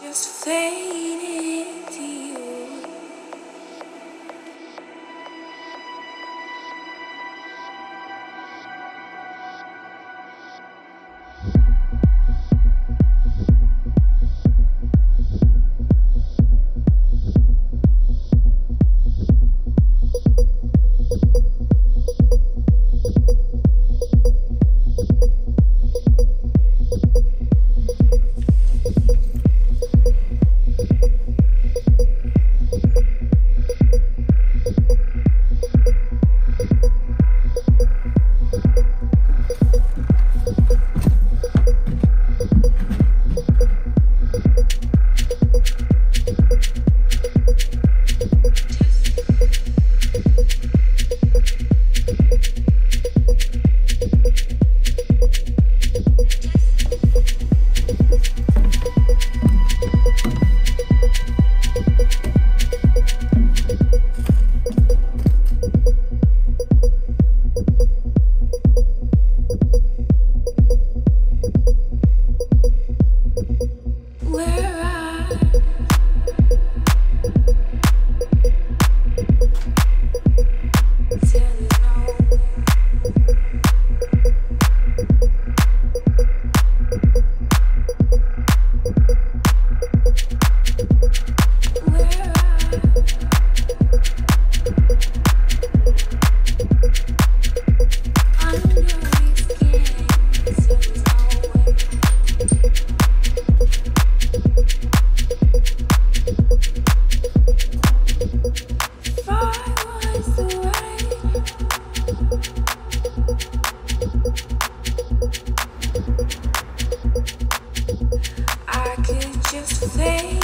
just fading. baby.